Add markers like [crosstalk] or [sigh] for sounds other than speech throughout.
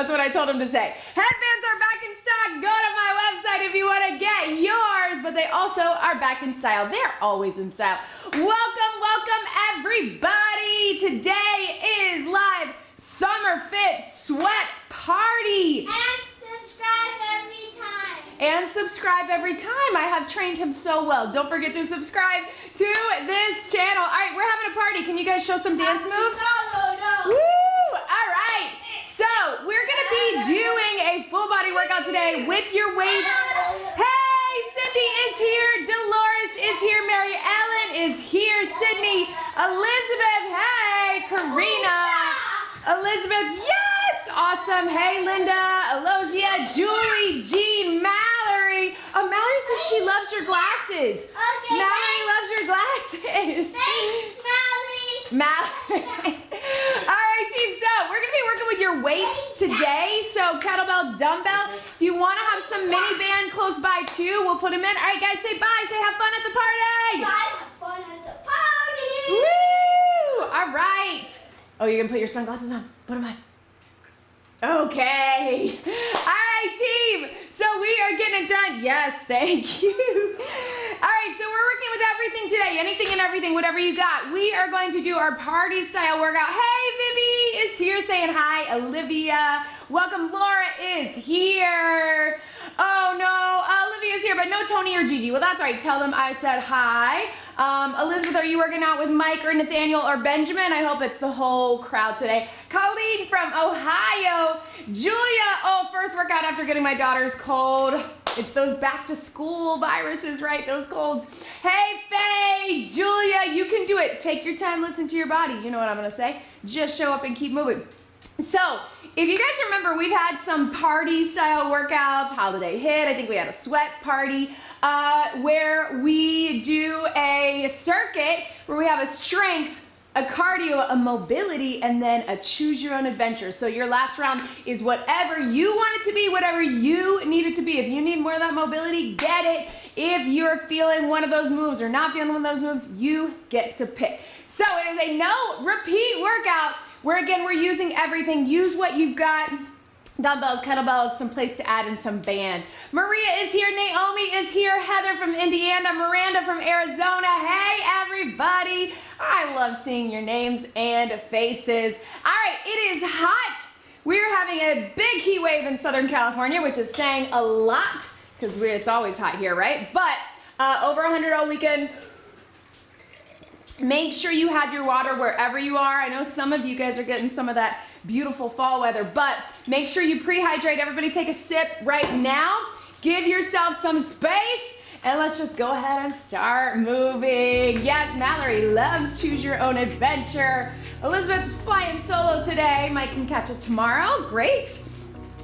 That's what I told him to say. Headbands are back in stock. Go to my website if you want to get yours. But they also are back in style. They're always in style. Welcome, welcome, everybody. Today is live Summer Fit Sweat Party. And subscribe every time. And subscribe every time. I have trained him so well. Don't forget to subscribe to this channel. All right, we're having a party. Can you guys show some dance moves? No, no, Woo! no. All right. So we're gonna be doing a full body workout today with your weights. Hey, Cindy is here. Dolores is here. Mary Ellen is here. Sydney, Elizabeth. Hey, Karina, Elizabeth. Yes, awesome. Hey, Linda, Alosia, Julie, Jean, Mallory. Oh, Mallory says she loves your glasses. Okay, Mallory thanks. loves your glasses. Thanks, Molly. [laughs] Mal. All right, team. So we're gonna be working with your weights today. So kettlebell, dumbbell. If you want to have some mini band close by too, we'll put them in. All right, guys, say bye. Say have fun at the party. Bye. Have fun at the party. Woo! All right. Oh, you're gonna put your sunglasses on. Put them on. Okay. All right, team. So we are getting it done. Yes, thank [laughs] you. All right, so we're working with everything today. Anything and everything, whatever you got. We are going to do our party style workout. Hey, is here saying hi. Olivia. Welcome. Laura is here. Oh no, Olivia's here, but no Tony or Gigi. Well, that's all right. Tell them I said hi. Um, Elizabeth, are you working out with Mike or Nathaniel or Benjamin? I hope it's the whole crowd today. Colleen from Ohio. Julia, oh, first workout after getting my daughter's cold. It's those back to school viruses, right? Those colds. Hey, Faye, Julia, you can do it. Take your time, listen to your body. You know what I'm gonna say. Just show up and keep moving. So, if you guys remember, we've had some party style workouts, holiday hit. I think we had a sweat party uh, where we do a circuit where we have a strength, a cardio, a mobility, and then a choose your own adventure. So your last round is whatever you want it to be, whatever you need it to be. If you need more of that mobility, get it. If you're feeling one of those moves or not feeling one of those moves, you get to pick. So it is a no repeat workout where again we're using everything. Use what you've got. Dumbbells, kettlebells, some place to add in some bands. Maria is here, Naomi is here, Heather from Indiana, Miranda from Arizona. Hey everybody. I love seeing your names and faces. All right, it is hot. We're having a big heat wave in Southern California, which is saying a lot because it's always hot here, right? But uh, over 100 all weekend, Make sure you have your water wherever you are. I know some of you guys are getting some of that beautiful fall weather, but make sure you pre-hydrate. Everybody take a sip right now. Give yourself some space and let's just go ahead and start moving. Yes, Mallory loves Choose Your Own Adventure. Elizabeth's flying solo today. Mike can catch it tomorrow. Great.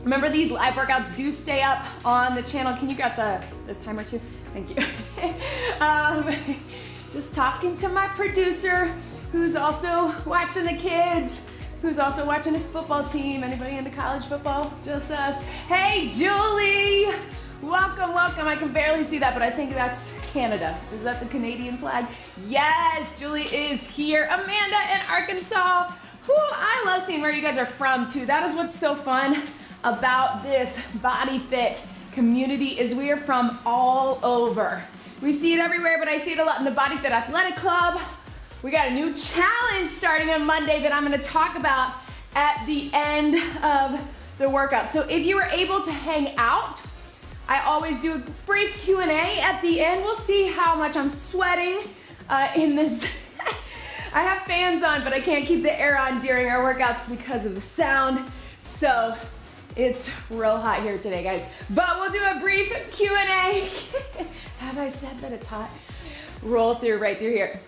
Remember these live workouts do stay up on the channel. Can you grab the this timer too? Thank you. [laughs] um, [laughs] just talking to my producer who's also watching the kids, who's also watching his football team. Anybody into college football? Just us. Hey, Julie! Welcome, welcome. I can barely see that, but I think that's Canada. Is that the Canadian flag? Yes, Julie is here. Amanda in Arkansas. Whew, I love seeing where you guys are from too. That is what's so fun about this body fit community is we are from all over. We see it everywhere, but I see it a lot in the Body Fit Athletic Club. We got a new challenge starting on Monday that I'm gonna talk about at the end of the workout. So if you were able to hang out, I always do a brief Q&A at the end. We'll see how much I'm sweating uh, in this. [laughs] I have fans on, but I can't keep the air on during our workouts because of the sound. So it's real hot here today, guys. But we'll do a brief Q&A. [laughs] have I said that it's hot? Roll through right through here.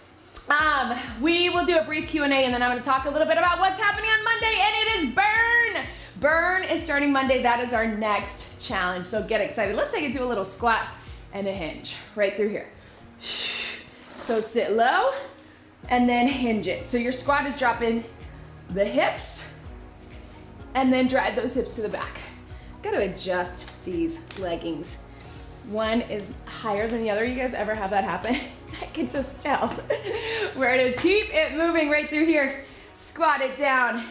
Um, we will do a brief Q&A and then I'm gonna talk a little bit about what's happening on Monday and it is Burn! Burn is starting Monday. That is our next challenge. So get excited. Let's take it to a little squat and a hinge right through here. So sit low and then hinge it. So your squat is dropping the hips and then drive those hips to the back. Gotta adjust these leggings. One is higher than the other. You guys ever have that happen? [laughs] I can just tell where it is. Keep it moving right through here. Squat it down.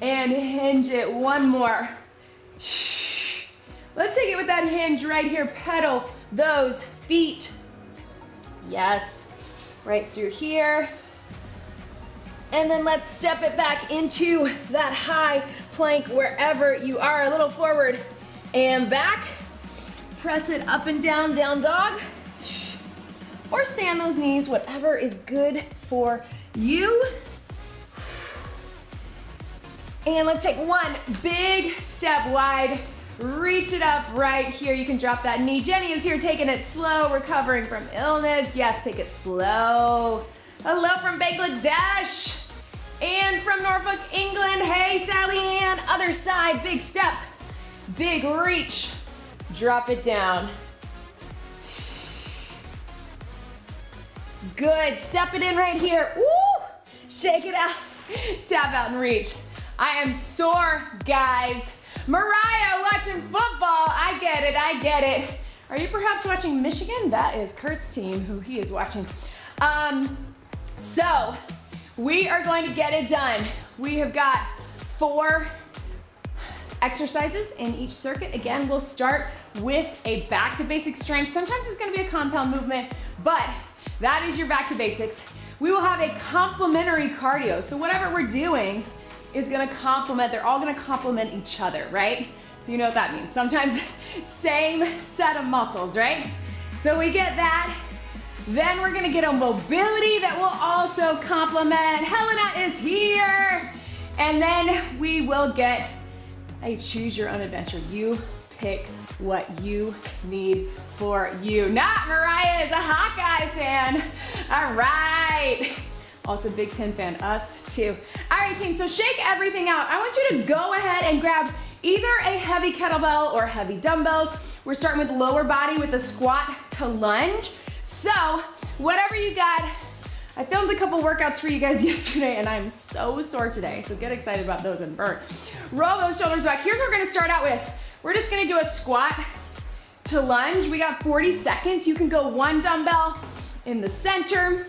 and hinge it. One more. Let's take it with that hinge right here. Pedal those feet. Yes, right through here. And then let's step it back into that high plank wherever you are. A little forward and back. Press it up and down, down dog. Or stay on those knees, whatever is good for you. And let's take one big step wide. Reach it up right here. You can drop that knee. Jenny is here taking it slow, recovering from illness. Yes, take it slow. Hello from Bangladesh and from Norfolk, England. Hey, Sally Ann. Other side, big step, big reach. Drop it down. Good, step it in right here. Woo! Shake it out, tap out and reach. I am sore, guys. Mariah watching football. I get it, I get it. Are you perhaps watching Michigan? That is Kurt's team, who he is watching. Um, so, we are going to get it done. We have got four exercises in each circuit. Again, we'll start with a back to basic strength. Sometimes it's gonna be a compound movement, but that is your back to basics. We will have a complementary cardio. So whatever we're doing is gonna complement, they're all gonna complement each other, right? So you know what that means. Sometimes [laughs] same set of muscles, right? So we get that. Then we're gonna get a mobility that will also complement. Helena is here. And then we will get a choose your own adventure. You pick what you need for you. Not Mariah is a Hawkeye fan. All right. Also Big Ten fan, us too. All right team, so shake everything out. I want you to go ahead and grab either a heavy kettlebell or heavy dumbbells. We're starting with lower body with a squat to lunge. So whatever you got, I filmed a couple workouts for you guys [laughs] yesterday and I'm so sore today, so get excited about those and burn. Roll those shoulders back. Here's what we're gonna start out with. We're just gonna do a squat to lunge. We got 40 seconds. You can go one dumbbell in the center.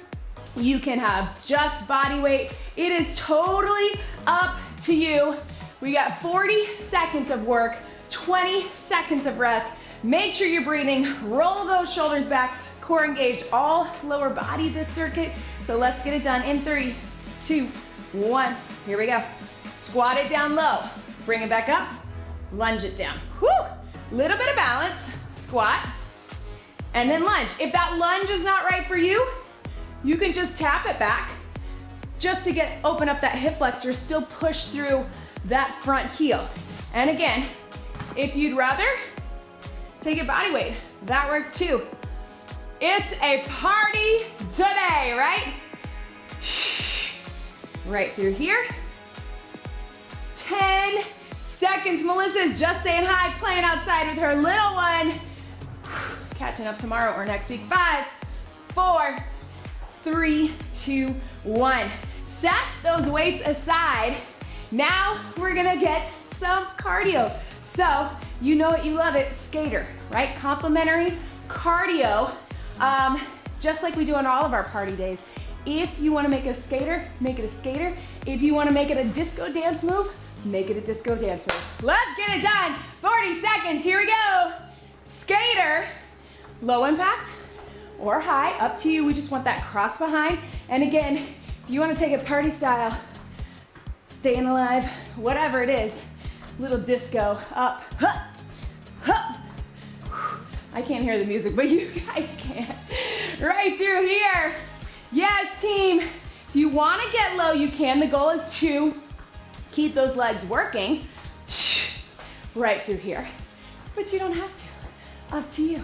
You can have just body weight. It is totally up to you. We got 40 seconds of work, 20 seconds of rest. Make sure you're breathing. Roll those shoulders back. Core engaged, all lower body this circuit. So let's get it done in three, two, one. Here we go. Squat it down low. Bring it back up. Lunge it down. Whoo! Little bit of balance. Squat. And then lunge. If that lunge is not right for you, you can just tap it back just to get open up that hip flexor, still push through that front heel. And again, if you'd rather, take it body weight. That works too. It's a party today, right? [sighs] Right through here. 10 seconds. Melissa's just saying hi, playing outside with her little one. Catching up tomorrow or next week. Five, four, three, two, one. Set those weights aside. Now we're gonna get some cardio. So you know it, you love it, skater, right? Complementary cardio, um, just like we do on all of our party days. If you wanna make it a skater, make it a skater. If you wanna make it a disco dance move, make it a disco dancer. Let's get it done. 40 seconds, here we go. Skater, low impact or high, up to you. We just want that cross behind. And again, if you wanna take it party style, staying alive, whatever it is, little disco, up, huh, huh. I can't hear the music, but [laughs] you guys can. Right through here. Yes, team. If you wanna get low, you can. The goal is to keep those legs working right through here. But you don't have to. Up to you.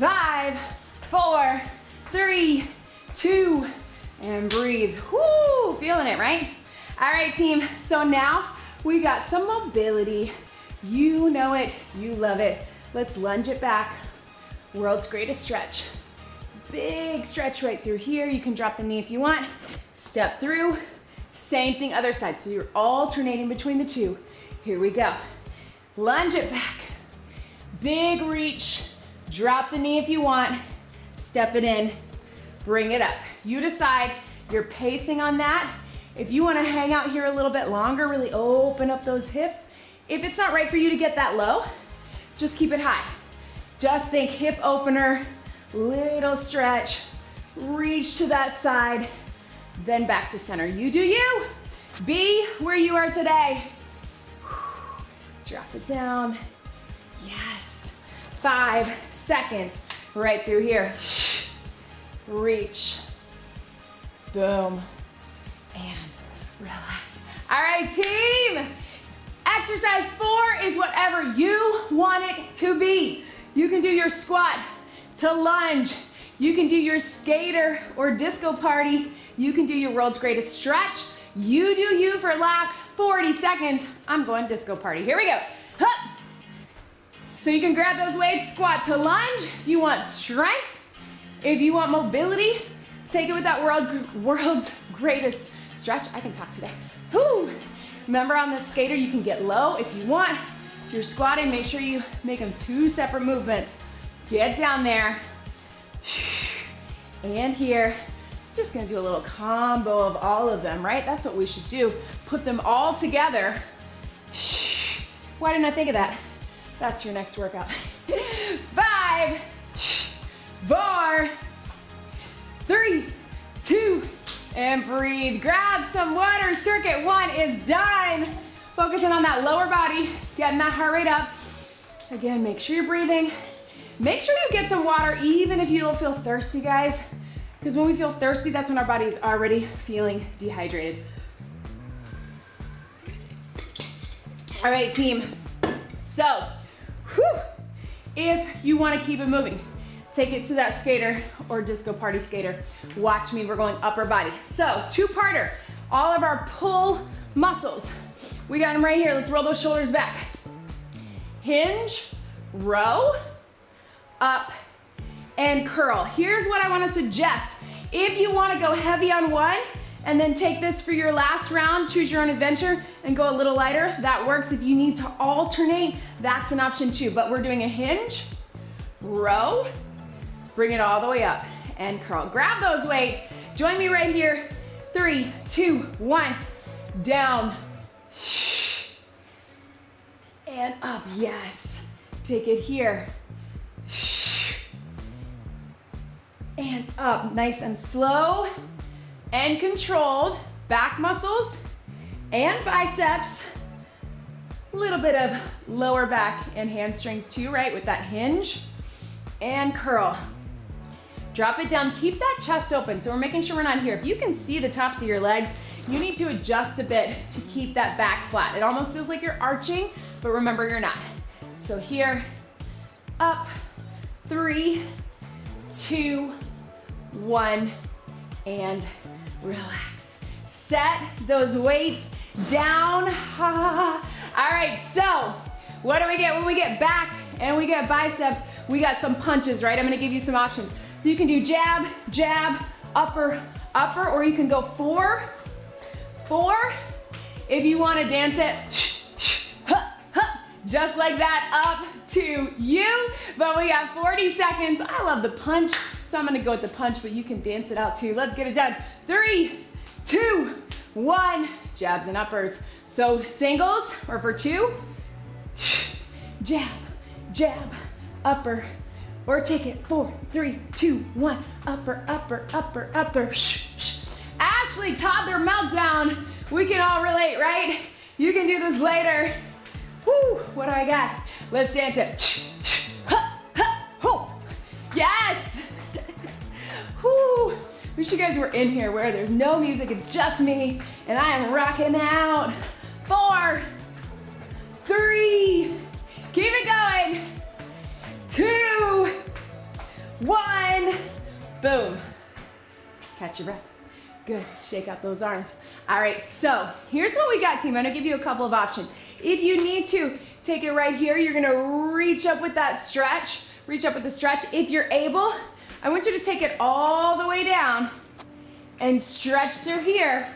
Five, four, three, two, and breathe. Feeling it, right? All right, team, so now we got some mobility. You know it, you love it. Let's lunge it back. World's greatest stretch. Big stretch right through here. You can drop the knee if you want. Step through. Same thing other side. So you're alternating between the two. Here we go. Lunge it back. Big reach. Drop the knee if you want. Step it in. Bring it up. You decide. You're pacing on that. If you wanna hang out here a little bit longer, really open up those hips. If it's not right for you to get that low, just keep it high. Just think hip opener, little stretch, reach to that side, then back to center. You do you. Be where you are today. Drop it down. Yes. Five seconds right through here. Reach. Boom. And relax. All right, team. Exercise four is whatever you want it to be. You can do your squat to lunge. You can do your skater or disco party. You can do your world's greatest stretch. You do you for last 40 seconds. I'm going disco party. Here we go. Hup. So you can grab those weights, squat to lunge. If you want strength, if you want mobility, take it with that world, world's greatest stretch. I can talk today. Whew. Remember on the skater, you can get low if you want. If you're squatting, make sure you make them two separate movements. Get down there. And here. Just gonna do a little combo of all of them, right? That's what we should do. Put them all together. Why didn't I think of that? That's your next workout. [laughs] Five, four, three, two, and breathe. Grab some water. Circuit one is done. Focusing on that lower body, getting that heart rate up. Again, make sure you're breathing. Make sure you get some water even if you don't feel thirsty, guys. Because when we feel thirsty, that's when our body is already feeling dehydrated. All right, team. So, whew, if you want to keep it moving, take it to that skater or disco party skater. Watch me, we're going upper body. So, two-parter, all of our pull muscles. We got them right here. Let's roll those shoulders back. Hinge, row, up, and curl. Here's what I wanna suggest. If you wanna go heavy on one, and then take this for your last round, choose your own adventure, and go a little lighter, that works. If you need to alternate, that's an option too. But we're doing a hinge, row, bring it all the way up, and curl. Grab those weights. Join me right here. Three, two, one, down, and up, yes. Take it here and up. Nice and slow and controlled. Back muscles and biceps. A little bit of lower back and hamstrings too, right? With that hinge and curl. Drop it down, keep that chest open. So we're making sure we're not here. If you can see the tops of your legs, you need to adjust a bit to keep that back flat. It almost feels like you're arching, but remember you're not. So here, up, three, two, one, and relax. Set those weights down. [laughs] All right, so what do we get when we get back and we get biceps? We got some punches, right? I'm gonna give you some options. So you can do jab, jab, upper, upper, or you can go four, four. If you wanna dance it, [laughs] just like that, up to you. But we got 40 seconds. I love the punch. So I'm gonna go with the punch, but you can dance it out too. Let's get it done. Three, two, one. Jabs and uppers. So singles or for two. Jab, jab, upper. Or take it four, three, two, one. Upper, upper, upper, upper. Ashley, toddler meltdown. We can all relate, right? You can do this later. Woo, what do I got? Let's dance it. Yes! [laughs] Woo! Wish you guys were in here where there's no music, it's just me, and I am rocking out. Four, three, keep it going. Two, one, boom. Catch your breath. Good, shake out those arms. All right, so here's what we got, team. I'm gonna give you a couple of options. If you need to, take it right here. You're gonna reach up with that stretch. Reach up with the stretch. If you're able, I want you to take it all the way down and stretch through here.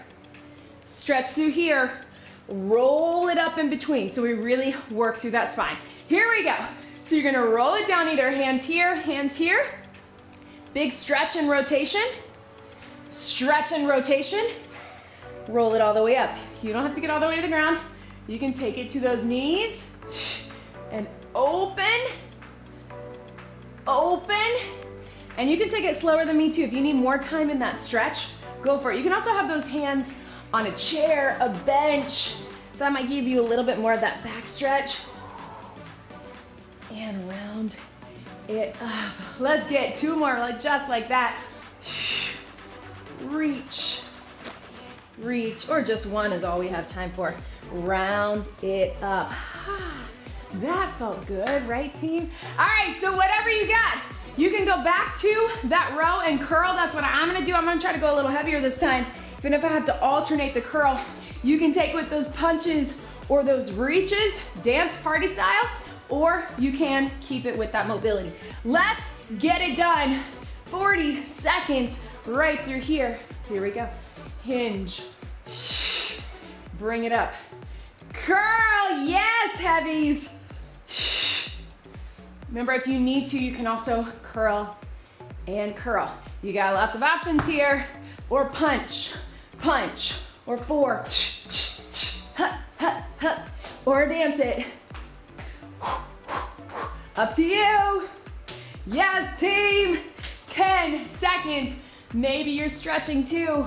Stretch through here. Roll it up in between so we really work through that spine. Here we go. So you're gonna roll it down either hands here, hands here. Big stretch and rotation. Stretch and rotation. roll it all the way up. You don't have to get all the way to the ground. You can take it to those knees and open, open. And you can take it slower than me too. If you need more time in that stretch, go for it. You can also have those hands on a chair, a bench. That might give you a little bit more of that back stretch. And round it up. Let's get two more, like just like that. Reach, reach, or just one is all we have time for. Round it up. [sighs] That felt good, right team? All right, so whatever you got, you can go back to that row and curl. That's what I'm gonna do. I'm gonna try to go a little heavier this time. Even if I have to alternate the curl, you can take with those punches or those reaches, dance party style, or you can keep it with that mobility. Let's get it done. 40 seconds right through here. Here we go. Hinge. Bring it up. Curl, yes, heavies. Remember, if you need to, you can also curl and curl. You got lots of options here. Or punch, punch, or four. Or dance it. Up to you. Yes, team. 10 seconds. Maybe you're stretching too.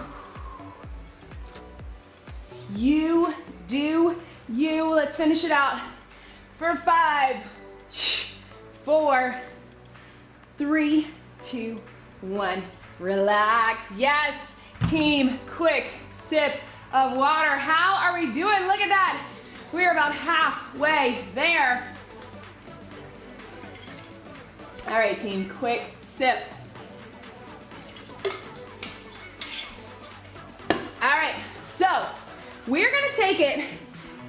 You do you. Let's finish it out. For five, four, three, two, one. Relax. Yes, team. Quick sip of water. How are we doing? Look at that. We're about halfway there. All right, team. Quick sip. All right, so we're gonna take it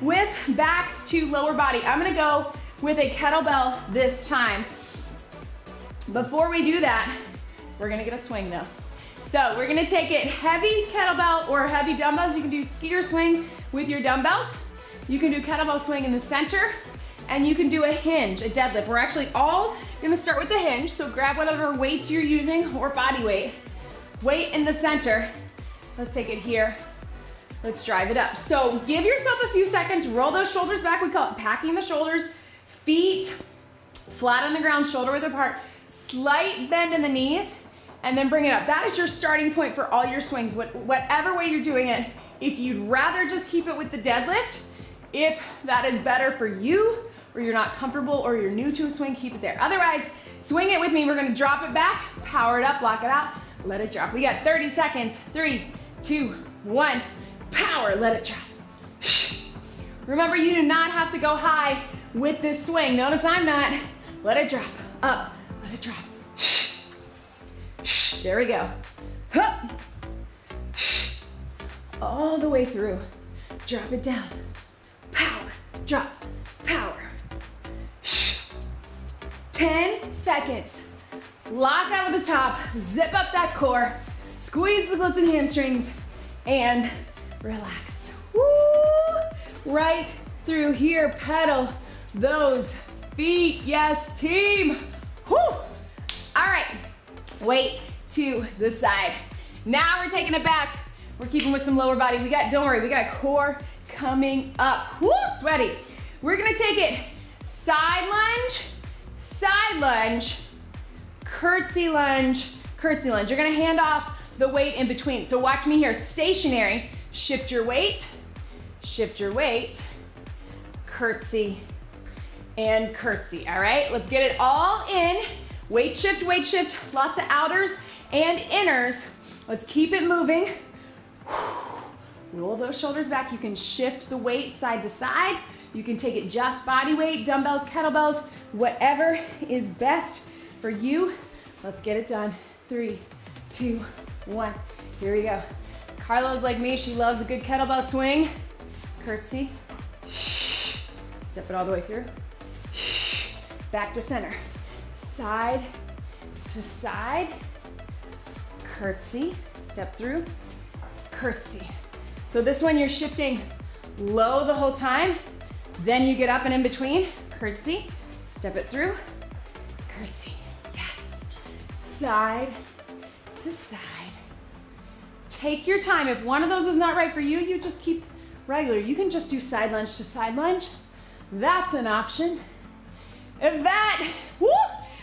with back to lower body. I'm gonna go with a kettlebell this time. Before we do that, we're gonna get a swing though. So we're gonna take it heavy kettlebell or heavy dumbbells. You can do skier swing with your dumbbells. You can do kettlebell swing in the center and you can do a hinge, a deadlift. We're actually all gonna start with the hinge. So grab whatever weights you're using or body weight. Weight in the center. Let's take it here. Let's drive it up. So give yourself a few seconds, roll those shoulders back. We call it packing the shoulders. Feet flat on the ground, shoulder width apart. Slight bend in the knees, and then bring it up. That is your starting point for all your swings, whatever way you're doing it. If you'd rather just keep it with the deadlift, if that is better for you, or you're not comfortable, or you're new to a swing, keep it there. Otherwise, swing it with me. We're gonna drop it back, power it up, lock it out, let it drop. We got 30 seconds. Three, two, one. Power, let it drop. Remember, you do not have to go high with this swing. Notice I'm not. Let it drop. Up, let it drop. There we go. All the way through. Drop it down. Power, drop, power. 10 seconds. Lock out at the top, zip up that core, squeeze the glutes and hamstrings, and relax. Woo! Right through here, pedal those feet. Yes, team. Woo! All right, weight to the side. Now we're taking it back. We're keeping with some lower body. We got, don't worry, we got core coming up. Woo, sweaty. We're gonna take it side lunge, side lunge, curtsy lunge, curtsy lunge. You're gonna hand off the weight in between. So watch me here, stationary, shift your weight, shift your weight, curtsy, and curtsy, all right? Let's get it all in. Weight shift, weight shift, lots of outers and inners. Let's keep it moving. [sighs] Roll those shoulders back. You can shift the weight side to side. You can take it just body weight, dumbbells, kettlebells, whatever is best for you. Let's get it done. Three, two, one. Here we go. Carla's like me, she loves a good kettlebell swing. Curtsy. Step it all the way through. Back to center. Side to side. Curtsy. Step through. Curtsy. So this one you're shifting low the whole time. Then you get up and in between. Curtsy. Step it through. Curtsy. Yes. Side to side take your time. If one of those is not right for you, you just keep regular. You can just do side lunge to side lunge. That's an option. If that, whoo,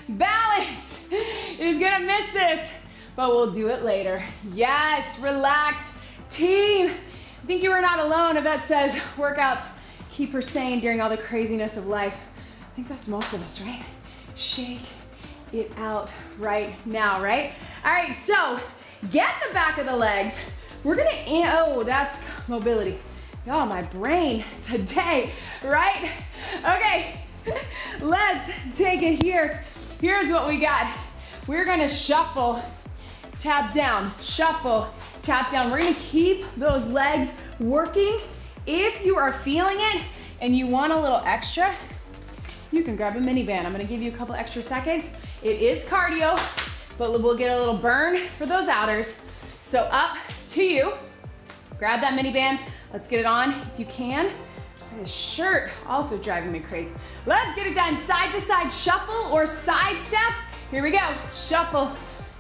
balance is gonna miss this, but we'll do it later. Yes, relax. Team, I think you are not alone. Yvette says workouts keep her sane during all the craziness of life. I think that's most of us, right? Shake it out right now, right? All right, so get the back of the legs. We're gonna, eh, oh, that's mobility. Oh, my brain today, right? Okay, [laughs] let's take it here. Here's what we got. We're gonna shuffle, tap down, shuffle, tap down. We're gonna keep those legs working. If you are feeling it and you want a little extra, you can grab a mini band. I'm gonna give you a couple extra seconds. It is cardio, but we'll get a little burn for those outers. So up to you. Grab that mini band. Let's get it on if you can. This shirt also driving me crazy. Let's get it done. Side to side shuffle or side step. Here we go. Shuffle,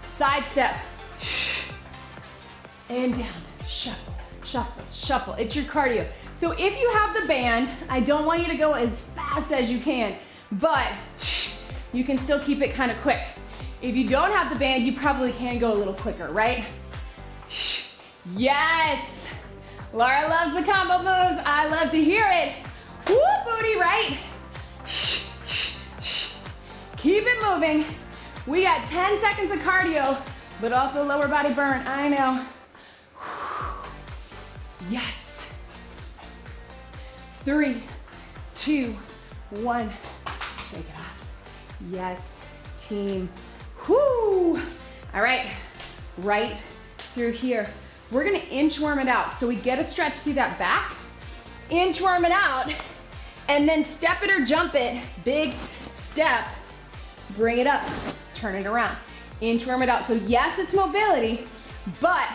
side step. And down. Shuffle, shuffle, shuffle. It's your cardio. So if you have the band, I don't want you to go as fast as you can, but you can still keep it kind of quick. If you don't have the band, you probably can go a little quicker, right? Yes! Laura loves the combo moves. I love to hear it. Woo, booty, right? Keep it moving. We got 10 seconds of cardio, but also lower body burn. I know. Yes. Three, two, one. Shake it off. Yes, team. Whoo! All right, right through here. We're gonna inchworm it out. So we get a stretch through that back, inchworm it out, and then step it or jump it. Big step, bring it up, turn it around. Inchworm it out. So yes, it's mobility, but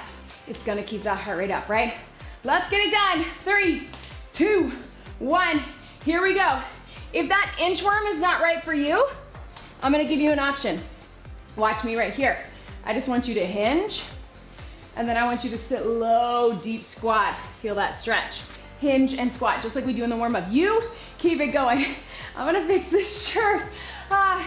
it's gonna keep that heart rate up, right? Let's get it done. Three, two, one. Here we go. If that inchworm is not right for you, I'm gonna give you an option. Watch me right here. I just want you to hinge, and then I want you to sit low, deep squat. Feel that stretch. Hinge and squat, just like we do in the warm up. You keep it going. [laughs] I'm gonna fix this shirt. Ah,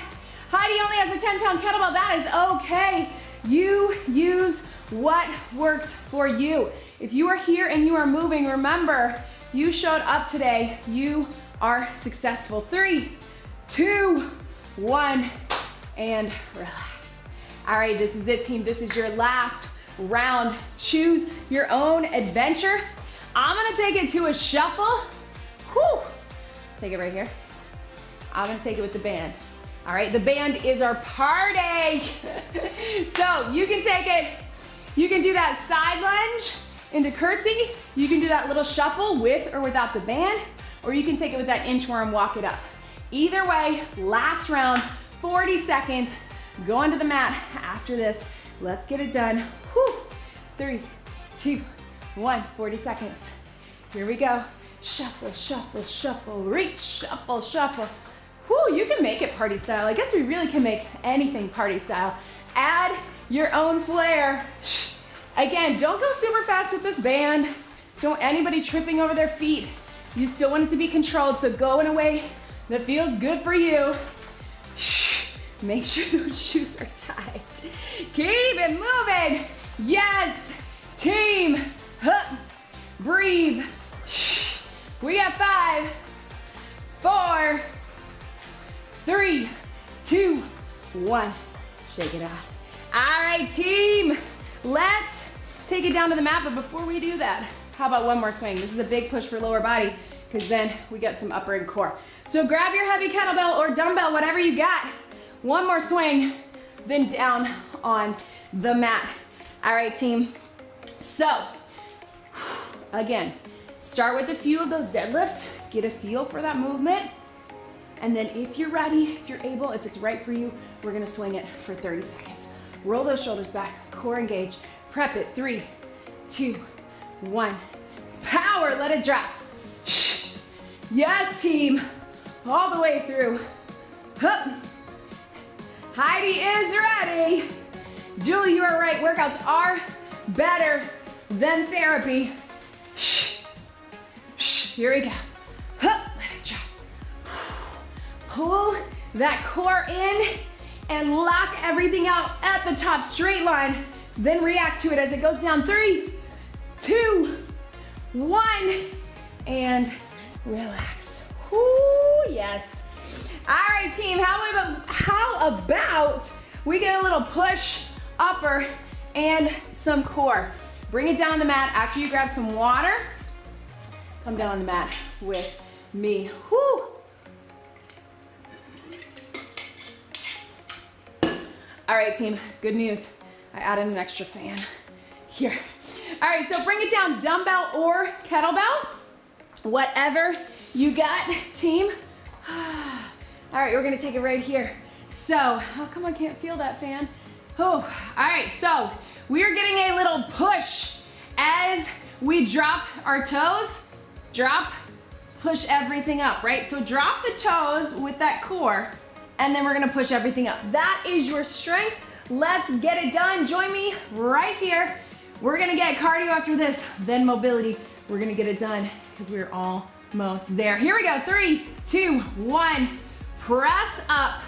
Heidi only has a 10 pound kettlebell. That is okay. You use what works for you. If you are here and you are moving, remember, you showed up today. You are successful. Three, two, one, and relax. All right, this is it, team. This is your last round. Choose your own adventure. I'm gonna take it to a shuffle. Whew. Let's take it right here. I'm gonna take it with the band. All right, the band is our party. [laughs] so you can take it, you can do that side lunge into curtsy. You can do that little shuffle with or without the band, or you can take it with that inchworm, walk it up. Either way, last round, 40 seconds. Go onto the mat after this. Let's get it done. Whew. Three, two, one, 40 seconds. Here we go. Shuffle, shuffle, shuffle, reach, shuffle, shuffle. Whew, you can make it party style. I guess we really can make anything party style. Add your own flair. Again, don't go super fast with this band. Don't anybody tripping over their feet. You still want it to be controlled, so go in a way that feels good for you. Make sure [laughs] those shoes are tight. Keep it moving. Yes, team. Huh. Breathe. We got five, four, three, two, one. Shake it off. All right, team. Let's take it down to the mat, but before we do that, how about one more swing? This is a big push for lower body because then we get some upper and core. So grab your heavy kettlebell or dumbbell, whatever you got. One more swing, then down on the mat. All right, team. So, again, start with a few of those deadlifts, get a feel for that movement, and then if you're ready, if you're able, if it's right for you, we're gonna swing it for 30 seconds. Roll those shoulders back, core engage, prep it, three, two, one. Power, let it drop. Yes, team, all the way through. Hup. Heidi is ready. Julie, you are right, workouts are better than therapy. Shh. Shh. Here we go. Let it drop. Pull that core in and lock everything out at the top straight line. Then react to it as it goes down. Three, two, one, and relax. Ooh, yes. All right, team, how about, how about we get a little push, upper, and some core. Bring it down the mat after you grab some water. Come down on the mat with me. Whoo. All right, team, good news. I added an extra fan here. All right, so bring it down, dumbbell or kettlebell, whatever you got, team. [sighs] All right, we're gonna take it right here. So, how come I can't feel that fan? Oh, all right, so we are getting a little push as we drop our toes, drop, push everything up, right? So drop the toes with that core, and then we're gonna push everything up. That is your strength. Let's get it done. Join me right here. We're gonna get cardio after this, then mobility. We're gonna get it done because we're almost there. Here we go, three, two, one. Press up,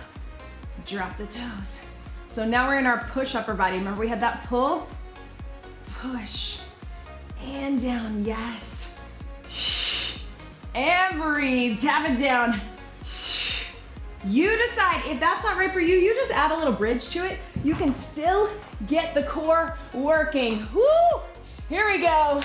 drop the toes. So now we're in our push upper body. Remember we had that pull? Push and down, yes. And breathe, tap it down. You decide, if that's not right for you, you just add a little bridge to it. You can still get the core working. Woo! Here we go.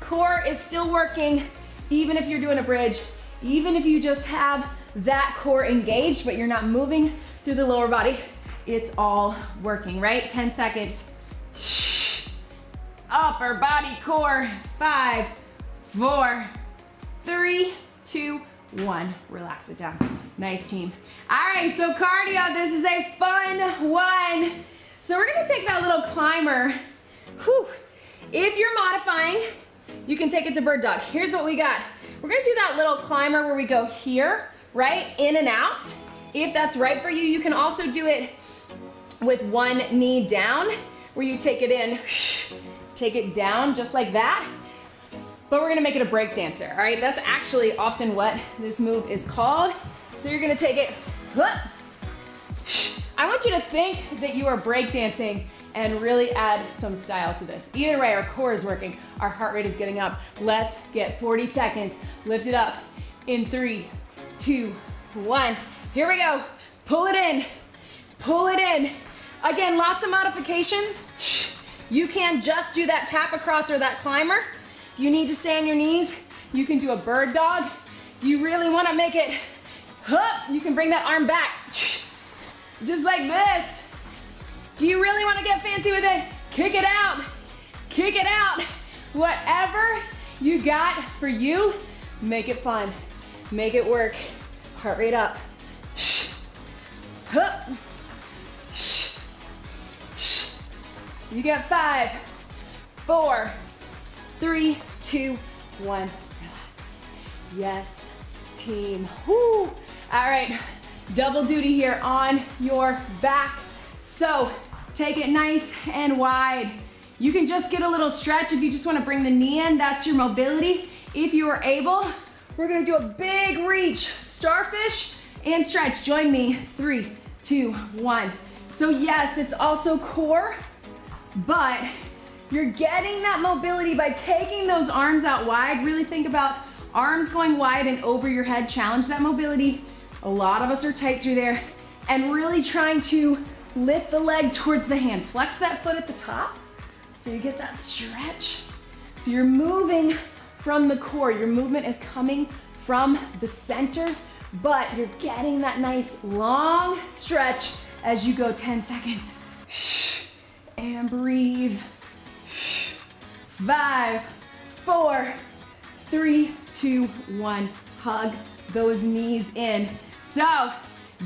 Core is still working, even if you're doing a bridge, even if you just have that core engaged, but you're not moving through the lower body. It's all working, right? 10 seconds. Upper body core. Five, four, three, two, one. Relax it down. Nice team. All right, so cardio, this is a fun one. So we're gonna take that little climber. Whew. If you're modifying, you can take it to bird dog. Here's what we got. We're gonna do that little climber where we go here, right? In and out. If that's right for you, you can also do it with one knee down, where you take it in, [sighs] take it down just like that. But we're gonna make it a break dancer, all right? That's actually often what this move is called. So you're gonna take it, [sighs] I want you to think that you are breakdancing and really add some style to this. Either way, our core is working, our heart rate is getting up. Let's get 40 seconds. Lift it up in three, two, one. Here we go. Pull it in, pull it in. Again, lots of modifications. You can just do that tap across or that climber. You need to stay on your knees, you can do a bird dog. You really wanna make it up, you can bring that arm back. Just like this. Do you really wanna get fancy with it? Kick it out, kick it out. Whatever you got for you, make it fun. Make it work. Heart rate up. You got five, four, three, two, one. Relax. Yes, team. Woo. All right, double duty here on your back. So take it nice and wide. You can just get a little stretch if you just wanna bring the knee in, that's your mobility. If you are able, we're gonna do a big reach, starfish and stretch. Join me, three, two, one. So yes, it's also core, but you're getting that mobility by taking those arms out wide. Really think about arms going wide and over your head. Challenge that mobility. A lot of us are tight through there. And really trying to lift the leg towards the hand. Flex that foot at the top so you get that stretch. So you're moving from the core. Your movement is coming from the center, but you're getting that nice long stretch as you go 10 seconds [sighs] and breathe. [sighs] Five, four, three, two, one. Hug those knees in. So,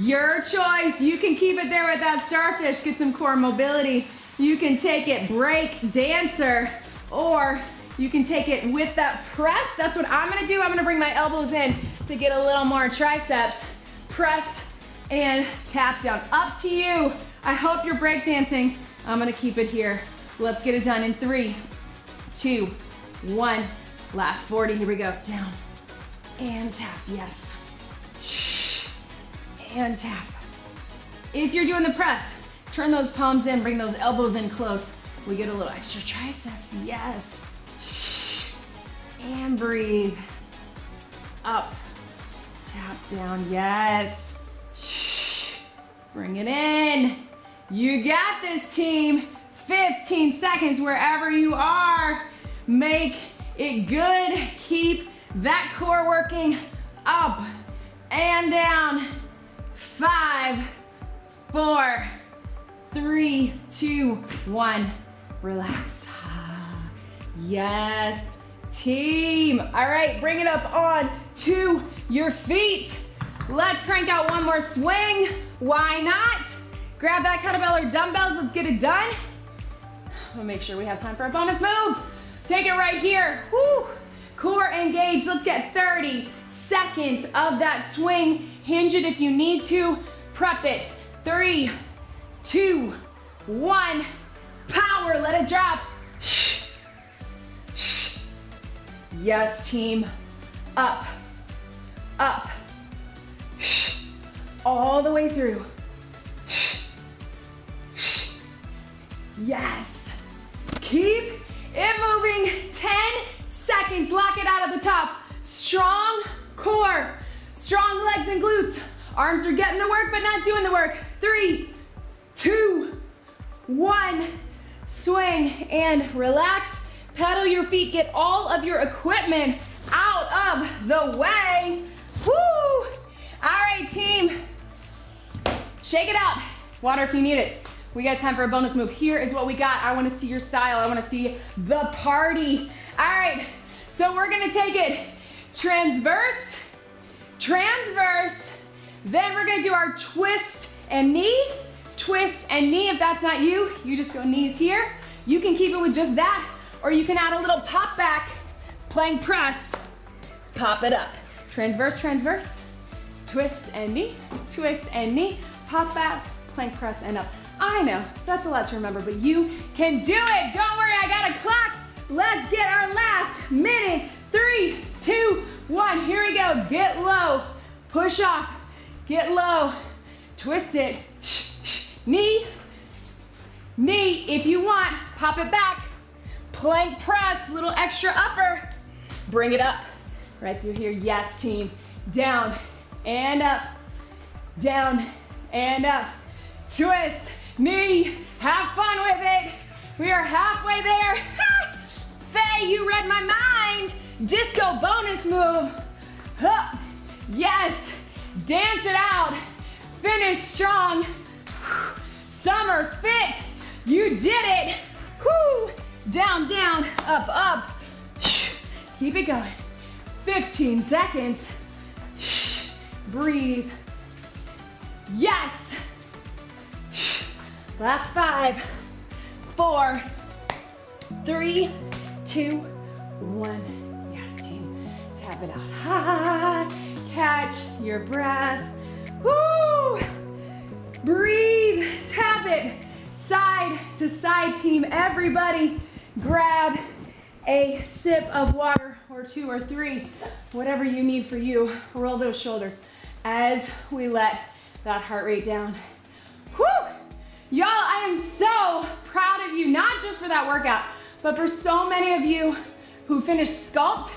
your choice. You can keep it there with that starfish, get some core mobility. You can take it break dancer, or you can take it with that press. That's what I'm gonna do. I'm gonna bring my elbows in to get a little more triceps. Press and tap down. Up to you. I hope you're breakdancing. I'm gonna keep it here. Let's get it done in three, two, one. Last 40, here we go. Down and tap, yes. And tap. If you're doing the press, turn those palms in, bring those elbows in close. We get a little extra triceps, yes. And breathe. Up, tap down, yes. Bring it in. You got this team. 15 seconds wherever you are. Make it good. Keep that core working up and down. Five, four, three, two, one. Relax. [sighs] Yes, team. All right, bring it up on to your feet. Let's crank out one more swing. Why not? Grab that kettlebell or dumbbells. Let's get it done. We'll make sure we have time for a bonus move. Take it right here. Woo. Core engaged. Let's get 30 seconds of that swing. Hinge it if you need to. Prep it. Three, two, one. Power. Let it drop. Yes, team. Up, up, all the way through. Yes. Keep it moving. 10 seconds. Lock it out at the top. Strong core. Strong legs and glutes. Arms are getting the work, but not doing the work. Three, two, one. Swing and relax. Pedal your feet. Get all of your equipment out of the way. Woo! All right, team. Shake it out. Water if you need it. We got time for a bonus move. Here is what we got. I wanna see your style. I wanna see the party. All right, so we're gonna take it transverse, transverse, then we're gonna do our twist and knee, twist and knee. If that's not you, you just go knees here. You can keep it with just that, or you can add a little pop back, plank press, pop it up. Transverse, transverse, twist and knee, twist and knee, pop back, plank press and up. I know, that's a lot to remember, but you can do it. Don't worry, I got a clock. Let's get our last minute. Three, two, one. Here we go. Get low. Push off. Get low. Twist it. Knee. Knee. If you want, pop it back. Plank press. Little extra upper. Bring it up. Right through here. Yes, team. Down and up. Down and up. Twist. Knee. Have fun with it. We are halfway there. Faye, you read my mind. Disco bonus move. Huh. Yes. Dance it out. Finish strong. Summer fit. You did it. Whoo. Down, down, up, up. Keep it going. 15 seconds. Breathe. Yes. Last five, four, three, two, one. Yes, team. Tap it out. Ha. Catch your breath. Woo. Breathe. Tap it. Side to side, team. Everybody grab a sip of water or two or three, whatever you need for you. Roll those shoulders as we let that heart rate down. Woo! Y'all, I am so proud of you, not just for that workout, but for so many of you who finished Sculpt.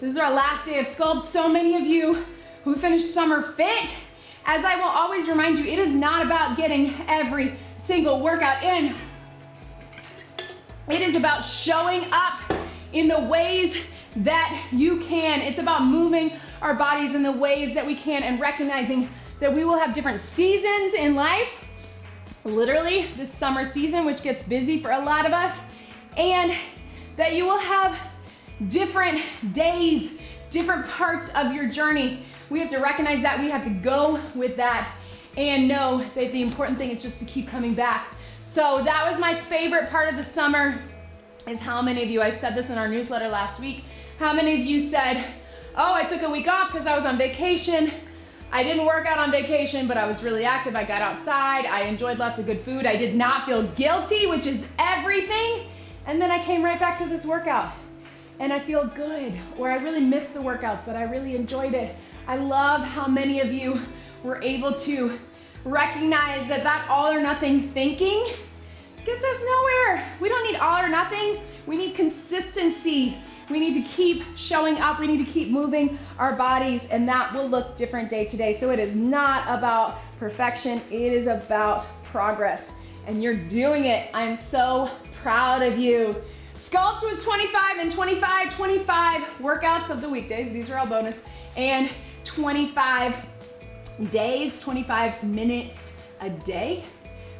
This is our last day of Sculpt. So many of you who finished Summer Fit. As I will always remind you, it is not about getting every single workout in. It is about showing up in the ways that you can. It's about moving our bodies in the ways that we can and recognizing that we will have different seasons in life. Literally, this summer season, which gets busy for a lot of us, and that you will have different days, different parts of your journey. We have to recognize that. We have to go with that and know that the important thing is just to keep coming back. So that was my favorite part of the summer is how many of you, I said this in our newsletter last week, how many of you said, oh, I took a week off because I was on vacation. I didn't work out on vacation, but I was really active. I got outside. I enjoyed lots of good food. I did not feel guilty, which is everything. And then I came right back to this workout and I feel good, or I really missed the workouts, but I really enjoyed it. I love how many of you were able to recognize that that all or nothing thinking gets us nowhere. We don't need all or nothing. We need consistency. We need to keep showing up. We need to keep moving our bodies, and that will look different day to day. So it is not about perfection, it is about progress. And you're doing it. I'm so proud of you. Sculpt was 25 and 25, 25 workouts of the weekdays. These are all bonus. And 25 days, 25 minutes a day.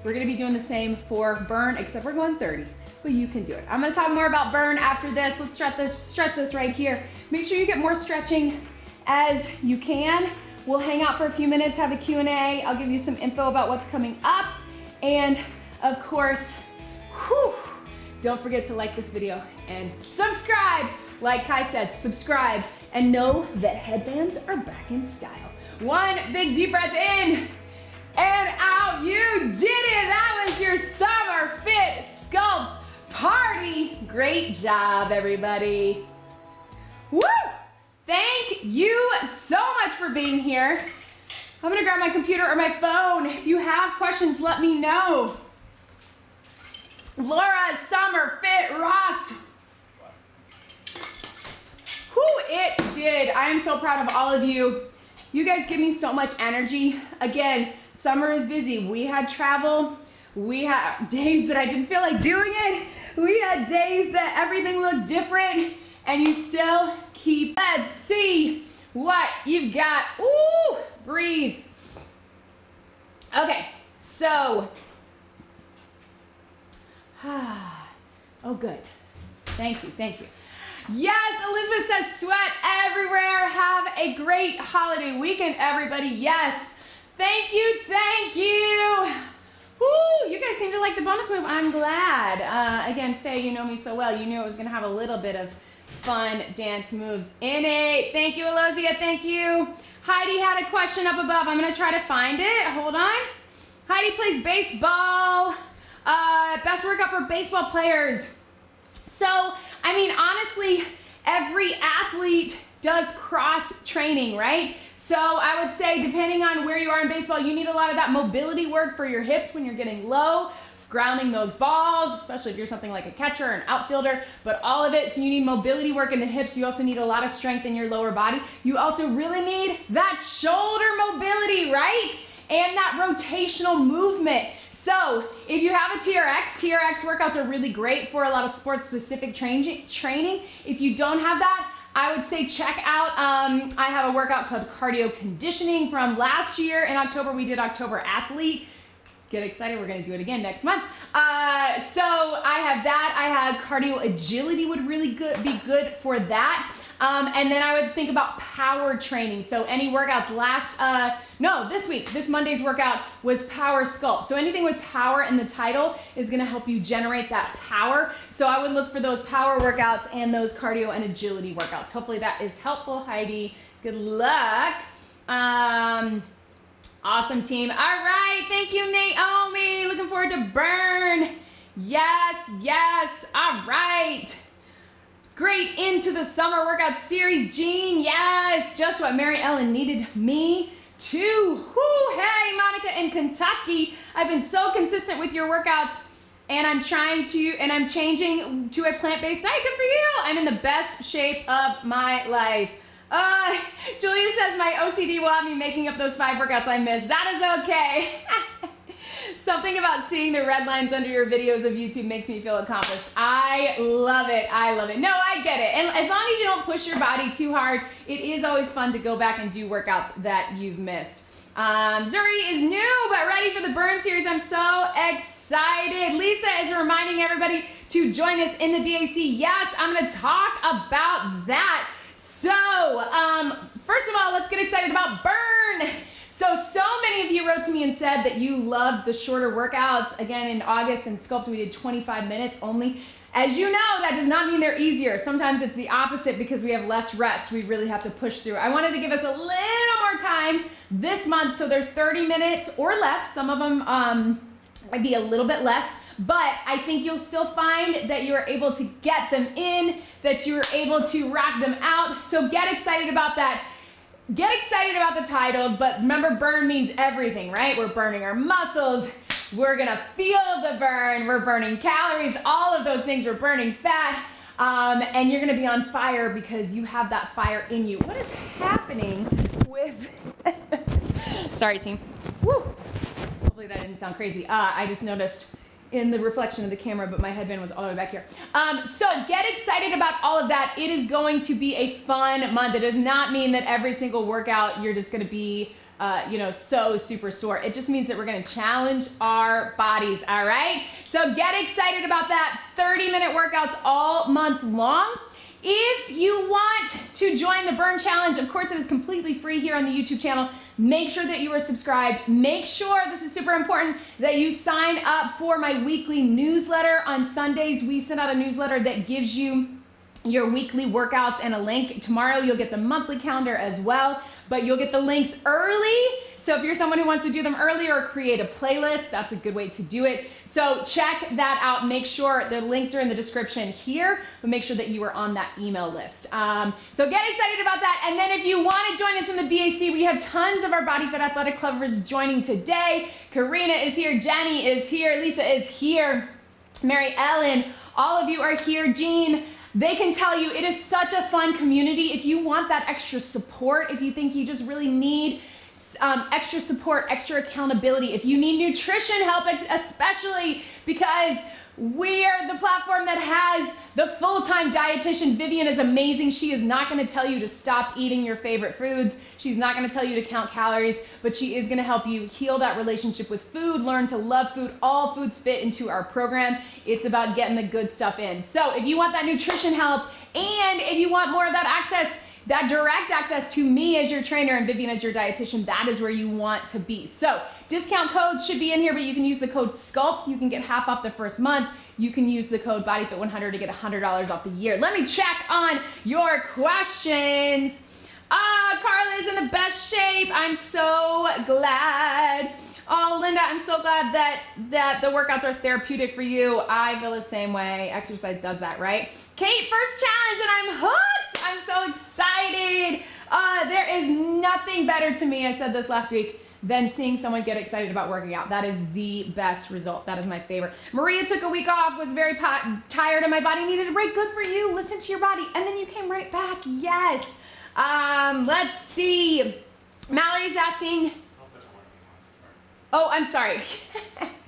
We're gonna be doing the same for burn, except we're going 30, but you can do it. I'm gonna talk more about burn after this. Let's stretch this, stretch this right here. Make sure you get more stretching as you can. We'll hang out for a few minutes, have a Q&A. I'll give you some info about what's coming up. And of course, whew, don't forget to like this video and subscribe. Like Kai said, subscribe and know that headbands are back in style. One big deep breath in and out. You did it. That was your summer fit sculpt party. Great job, everybody. Woo! Thank you so much for being here. I'm gonna grab my computer or my phone. If you have questions, let me know. Laura, summer fit rocked. Who it did. I am so proud of all of you. You guys give me so much energy. Again, summer is busy. We had travel. We had days that I didn't feel like doing it. We had days that everything looked different and you still keep. Let's see what you've got. Ooh, breathe. Okay, so. [sighs] oh, good. Thank you, thank you. Yes, Elizabeth says sweat everywhere. Have a great holiday weekend, everybody. Yes. Thank you, thank you. Woo, you guys seem to like the bonus move. I'm glad. Uh, again, Faye, you know me so well. You knew it was going to have a little bit of fun dance moves in it. Thank you, Elozia. Thank you. Heidi had a question up above. I'm going to try to find it. Hold on. Heidi plays baseball. Uh, best workout for baseball players. So, I mean, honestly, every athlete does cross training, right? So I would say, depending on where you are in baseball, you need a lot of that mobility work for your hips when you're getting low, grounding those balls, especially if you're something like a catcher or an outfielder, but all of it. So you need mobility work in the hips. You also need a lot of strength in your lower body. You also really need that shoulder mobility, right? And that rotational movement. So if you have a TRX, TRX workouts are really great for a lot of sports specific training. If you don't have that, I would say check out, um, I have a workout called Cardio Conditioning from last year. In October, we did October Athlete. Get excited, we're gonna do it again next month. Uh, so I have that. I have Cardio Agility would really good be good for that. Um, and then I would think about power training. So any workouts last, uh, no, this week, this Monday's workout was power sculpt. So anything with power in the title is gonna help you generate that power. So I would look for those power workouts and those cardio and agility workouts. Hopefully that is helpful, Heidi. Good luck. Um, awesome team. All right, thank you, Naomi. Looking forward to burn. Yes, yes, all right. Great into the summer workout series, Jean. Yes, just what Mary Ellen needed me to. Whoo, hey, Monica in Kentucky. I've been so consistent with your workouts and I'm trying to, and I'm changing to a plant-based diet. Good for you. I'm in the best shape of my life. Uh, Julia says my OCD will have me making up those five workouts I missed. That is okay. [laughs] Something about seeing the red lines under your videos of YouTube makes me feel accomplished. I love it. I love it. No, I get it. And as long as you don't push your body too hard, it is always fun to go back and do workouts that you've missed. Um, Zuri is new but ready for the burn series. I'm so excited. Lisa is reminding everybody to join us in the BAC. Yes, I'm going to talk about that. So, um, first of all, let's get excited about burn. So, so many of you wrote to me and said that you loved the shorter workouts. Again, in August in Sculpt, we did 25 minutes only. As you know, that does not mean they're easier. Sometimes it's the opposite because we have less rest. We really have to push through. I wanted to give us a little more time this month, so they're 30 minutes or less. Some of them um, might be a little bit less, but I think you'll still find that you are able to get them in, that you are able to rock them out. So get excited about that. Get excited about the title, but remember, burn means everything, right? We're burning our muscles. We're gonna feel the burn. We're burning calories, all of those things. We're burning fat. Um, and you're gonna be on fire because you have that fire in you. What is happening with. [laughs] Sorry, team. Woo. Hopefully that didn't sound crazy. Uh, I just noticed in the reflection of the camera, but my headband was all the way back here. Um, so get excited about all of that. It is going to be a fun month. It does not mean that every single workout you're just gonna be uh, you know, so super sore. It just means that we're gonna challenge our bodies, all right? So get excited about that. 30 minute workouts all month long. If you want to join the Burn Challenge, of course, it is completely free here on the YouTube channel. Make sure that you are subscribed. Make sure, this is super important, that you sign up for my weekly newsletter. On Sundays, we send out a newsletter that gives you your weekly workouts and a link. Tomorrow you'll get the monthly calendar as well, but you'll get the links early. So if you're someone who wants to do them early or create a playlist, that's a good way to do it. So check that out. Make sure the links are in the description here, but make sure that you are on that email list. Um, so get excited about that. And then if you want to join us in the BAC, we have tons of our Body Fit Athletic Clubbers joining today. Karina is here, Jenny is here, Lisa is here, Mary Ellen, all of you are here, Jean. They can tell you it is such a fun community. If you want that extra support, if you think you just really need um, extra support, extra accountability, if you need nutrition help, especially because we are the platform that has the full-time dietitian. Vivian is amazing. She is not going to tell you to stop eating your favorite foods. She's not going to tell you to count calories, but she is going to help you heal that relationship with food, learn to love food. All foods fit into our program. It's about getting the good stuff in. So if you want that nutrition help and if you want more of that access, that direct access to me as your trainer and Vivian as your dietitian, that is where you want to be. So discount codes should be in here, but you can use the code SCULPT. You can get half off the first month. You can use the code BODYFIT100 to get $100 off the year. Let me check on your questions. Ah, Carla is in the best shape. I'm so glad. Oh, Linda, I'm so glad that that the workouts are therapeutic for you. I feel the same way. Exercise does that, right? Kate, first challenge, and I'm hooked. I'm so excited. Uh, there is nothing better to me. I said this last week than seeing someone get excited about working out. That is the best result. That is my favorite. Maria took a week off, was very tired, and my body needed a break. Good for you. Listen to your body. And then you came right back. Yes. Um, let's see. Mallory's asking. Oh, I'm sorry. [laughs]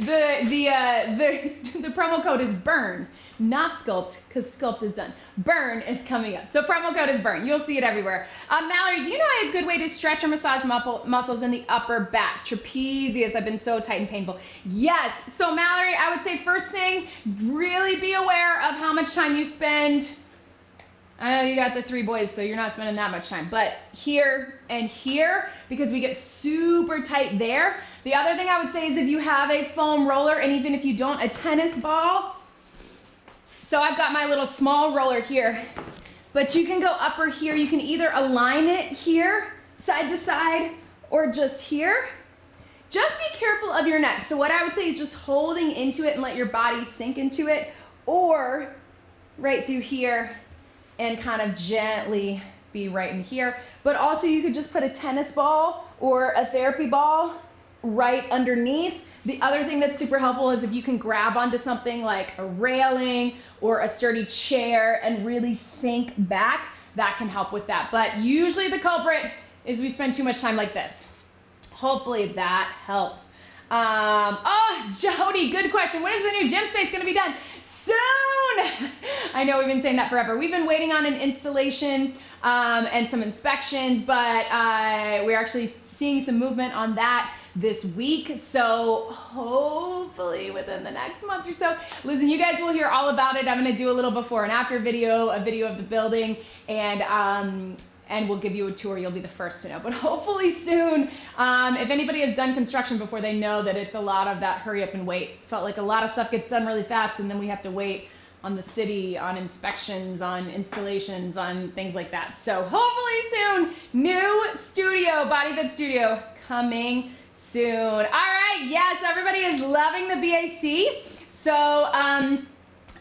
the the uh, the [laughs] the promo code is burn not sculpt because sculpt is done. Burn is coming up. So promo code is burn. You'll see it everywhere. Um, mallory do you know a good way to stretch or massage muscles in the upper back? Trapezius. I've been so tight and painful. Yes. So mallory i would say first thing really be aware of how much time you spend I know you got the three boys, so you're not spending that much time. But here and here, because we get super tight there. The other thing I would say is if you have a foam roller, and even if you don't, a tennis ball. So I've got my little small roller here, but you can go upper here. You can either align it here, side to side, or just here. Just be careful of your neck. So what I would say is just holding into it and let your body sink into it, or right through here and kind of gently be right in here. But also you could just put a tennis ball or a therapy ball right underneath. The other thing that's super helpful is if you can grab onto something like a railing or a sturdy chair and really sink back, that can help with that. But usually the culprit is we spend too much time like this. Hopefully that helps. Um, oh, Jody, good question. When is the new gym space going to be done? Soon! [laughs] I know we've been saying that forever. We've been waiting on an installation um, and some inspections, but uh, we're actually seeing some movement on that this week. So hopefully within the next month or so, listen, you guys will hear all about it. I'm going to do a little before and after video, a video of the building, and um, and we'll give you a tour. You'll be the first to know, but [laughs] hopefully soon. Um, if anybody has done construction before, they know that it's a lot of that hurry up and wait. Felt like a lot of stuff gets done really fast, and then we have to wait on the city, on inspections, on installations, on things like that. So hopefully soon, new studio, Body Fit Studio coming soon. All right, yes, everybody is loving the BAC. So, um,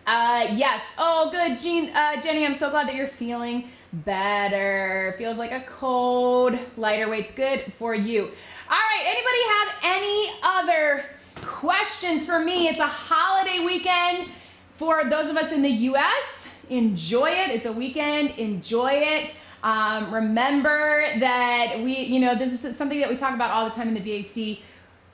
uh, yes. Oh, good, Jean, uh, Jenny. I'm so glad that you're feeling better. Feels like a cold. Lighter weight's good for you. All right. Anybody have any other questions for me? It's a holiday weekend for those of us in the U.S. Enjoy it. It's a weekend. Enjoy it. Um, remember that we, you know, this is something that we talk about all the time in the BAC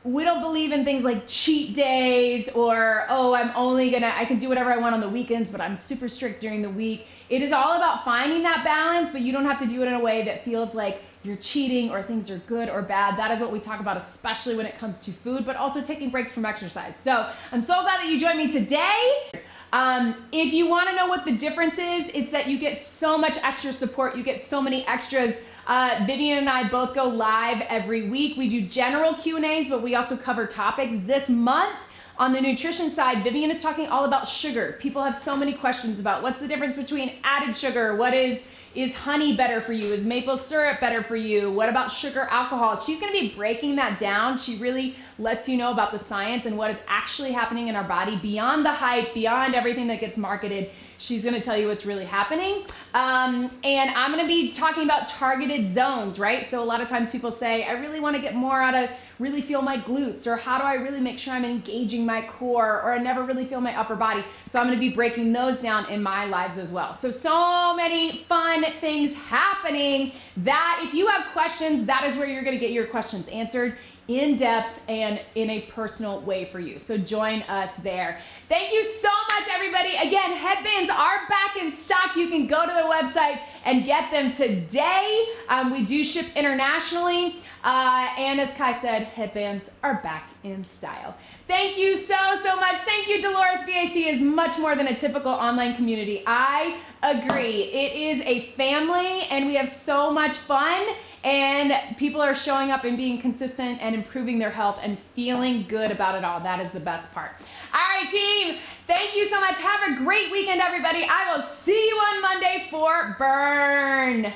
we don't believe in things like cheat days or oh i'm only gonna i can do whatever i want on the weekends but i'm super strict during the week it is all about finding that balance but you don't have to do it in a way that feels like you're cheating or things are good or bad that is what we talk about especially when it comes to food but also taking breaks from exercise so i'm so glad that you joined me today um, if you want to know what the difference is, it's that you get so much extra support. You get so many extras. Uh, Vivian and I both go live every week. We do general Q and A's, but we also cover topics. This month on the nutrition side, Vivian is talking all about sugar. People have so many questions about what's the difference between added sugar, what is is honey better for you? Is maple syrup better for you? What about sugar alcohol? She's going to be breaking that down. She really lets you know about the science and what is actually happening in our body beyond the hype, beyond everything that gets marketed. She's going to tell you what's really happening. Um, and I'm going to be talking about targeted zones, right? So a lot of times people say, I really want to get more out of really feel my glutes, or how do I really make sure I'm engaging my core, or I never really feel my upper body. So I'm going to be breaking those down in my lives as well. So, so many fun things happening that if you have questions, that is where you're going to get your questions answered in depth and in a personal way for you. So join us there. Thank you so much, everybody. Again, headbands are back in stock. You can go to the website and get them today. Um, we do ship internationally. Uh, and as Kai said, headbands are back in style. Thank you so, so much. Thank you, Dolores. BAC is much more than a typical online community. I agree. It is a family, and we have so much fun and people are showing up and being consistent and improving their health and feeling good about it all. That is the best part. All right, team, thank you so much. Have a great weekend, everybody. I will see you on Monday for Burn.